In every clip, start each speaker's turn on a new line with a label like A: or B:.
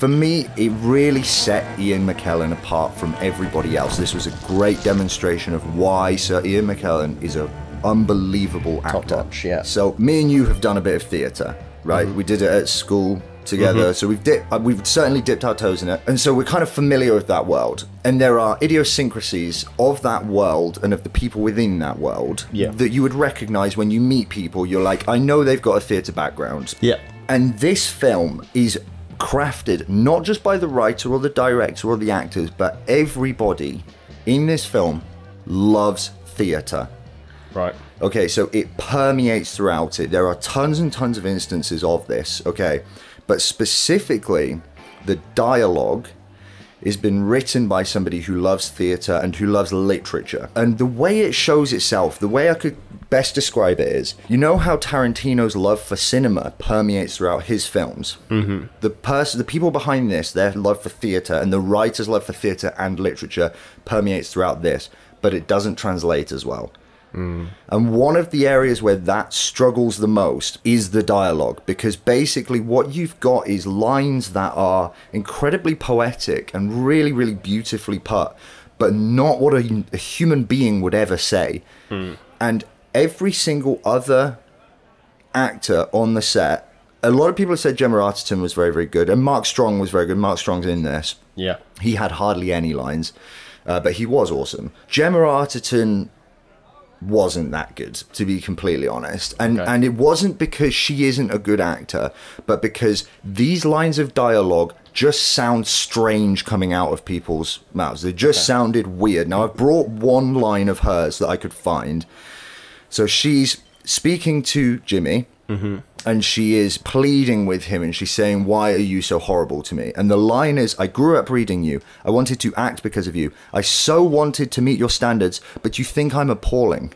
A: for me, it really set Ian McKellen apart from everybody else. This was a great demonstration of why Sir Ian McKellen is an unbelievable actor.
B: Top notch, yeah.
A: So me and you have done a bit of theatre, right? We did it at school together, so we've dipped, uh, we've certainly dipped our toes in it, and so we're kind of familiar with that world. And there are idiosyncrasies of that world and of the people within that world
B: Yeah.
A: that you would recognise when you meet people. You're like, I know they've got a theatre background.
B: Yeah.
A: And this film is crafted not just by the writer or the director or the actors, but everybody in this film loves theatre.
B: Right.
A: Okay, so it permeates throughout it. There are tons and tons of instances of this, okay? But specifically, the dialogue has been written by somebody who loves theatre and who loves literature. And the way it shows itself, the way I could best describe it is you know how Tarantino's love for cinema permeates throughout his films? Mm-hmm. The person, the people behind this, their love for theatre and the writer's love for theatre and literature permeates throughout this, but it doesn't translate as well. And one of the areas where that struggles the most is the dialogue, because basically what you've got is lines that are incredibly poetic and really, really beautifully put, but not what a, a human being would ever say. And every single other actor on the set, a lot of people have said Gemma Arterton was very, very good, and Mark Strong was very good. Mark Strong's in this.
B: Yeah.
A: He had hardly any lines, uh, but he was awesome. Gemma Arterton wasn't that good, to be completely honest, and
B: Okay.
A: and it wasn't because she isn't a good actor, but because these lines of dialogue just sound strange coming out of people's mouths. They just sounded weird. Now I've brought one line of hers that I could find. So she's speaking to Jimmy, mm-hmm. and she is pleading with him, and she's saying, "Why are you so horrible to me?" And the line is, "I grew up reading you. I wanted to act because of you. I so wanted to meet your standards, but you think I'm appalling."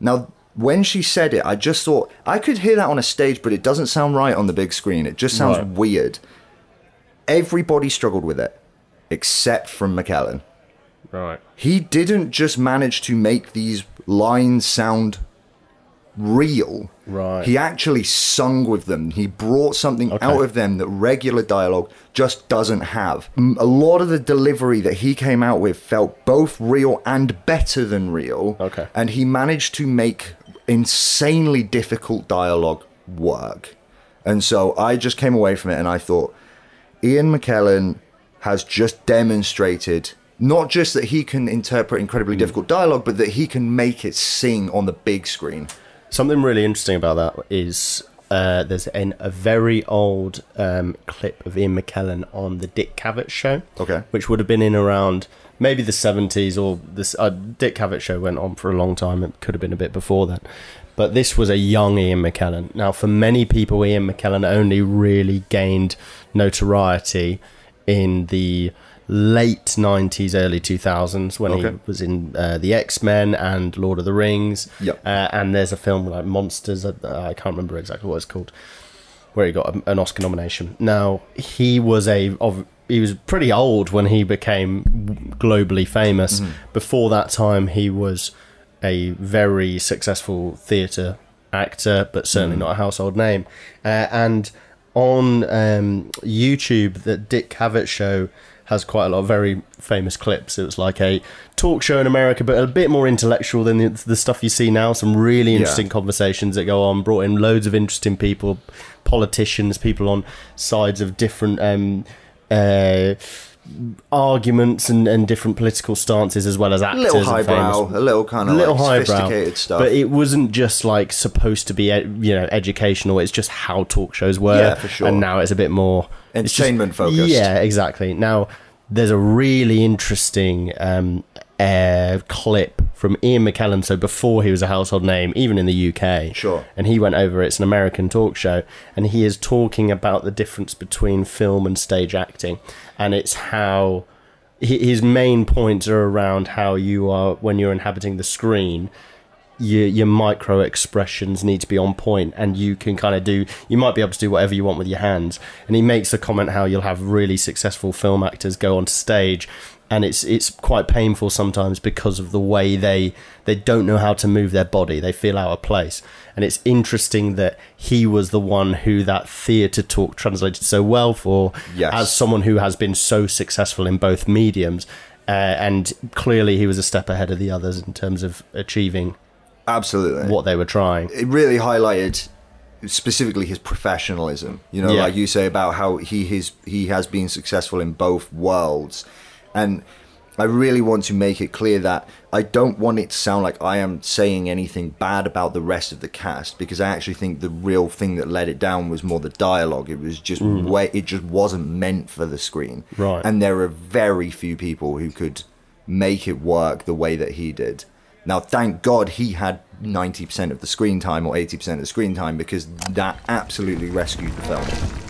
A: Now, when she said it, I just thought I could hear that on a stage, but it doesn't sound right on the big screen. It just sounds
B: Right.
A: weird. Everybody struggled with it, except from McKellen
B: Right.
A: he didn't just manage to make these lines sound real.
B: Right.
A: He actually sung with them. He brought something
B: Okay.
A: out of them that regular dialogue just doesn't have. A lot of the delivery that he came out with felt both real and better than real.
B: Okay.
A: And he managed to make insanely difficult dialogue work. And so I just came away from it and I thought, Ian McKellen has just demonstrated not just that he can interpret incredibly difficult dialogue, but that he can make it sing on the big screen.
B: Something really interesting about that is uh, there's an, a very old um, clip of Ian McKellen on the Dick Cavett show.
A: Okay.
B: Which would have been in around maybe the 70s or this. Uh, Dick Cavett show went on for a long time. It could have been a bit before that. But this was a young Ian McKellen. Now, for many people, Ian McKellen only really gained notoriety in the late 90s, early 2000s when he was in uh, the X Men and Lord of the Rings.
A: Yep.
B: Uh, and there's a film like Monsters, uh, I can't remember exactly what it's called, where he got a, an Oscar nomination. Now, he was a. Of, he was pretty old when he became globally famous. Before that time, he was a very successful theatre actor, but certainly not a household name. Uh, and on um, YouTube, the Dick Cavett show has quite a lot of very famous clips. It was like a talk show in America, but a bit more intellectual than the, the stuff you see now. Some really interesting conversations that go on. Brought in loads of interesting people, politicians, people on sides of different um, uh, arguments and, and different political stances, as well as
A: A
B: actors.
A: little
B: and
A: highbrow, a little kind of
B: little
A: like
B: highbrow,
A: sophisticated stuff.
B: but it wasn't just like supposed to be, you know, educational. It's just how talk shows were.
A: Yeah, for sure.
B: And now it's a bit more it's just-
A: Entertainment focused.
B: Yeah, exactly. Now there's a really interesting um, uh, clip from Ian McKellen. So before he was a household name, even in the UK,
A: Sure.
B: and he went over. It's an American talk show, and he is talking about the difference between film and stage acting, and it's how his main points are around how you are when you're inhabiting the screen your, your micro expressions need to be on point and you can kind of do you might be able to do whatever you want with your hands and he makes a comment how you'll have really successful film actors go onto stage and it's it's quite painful sometimes because of the way they they don't know how to move their body. They feel out of place, and it's interesting that he was the one who that theatre talk translated so well for,
A: Yes.
B: as someone who has been so successful in both mediums. Uh, and clearly, he was a step ahead of the others in terms of achieving
A: Absolutely.
B: what they were trying.
A: it really highlighted specifically his professionalism. You know,
B: Yeah.
A: like you say about how he his he has been successful in both worlds, and I really want to make it clear that I don't want it to sound like I am saying anything bad about the rest of the cast because I actually think the real thing that let it down was more the dialogue. It was just mm. way it just wasn't meant for the screen,
B: Right.
A: And there are very few people who could make it work the way that he did. Now, thank God he had 90% of the screen time or 80% of the screen time because that absolutely rescued the film.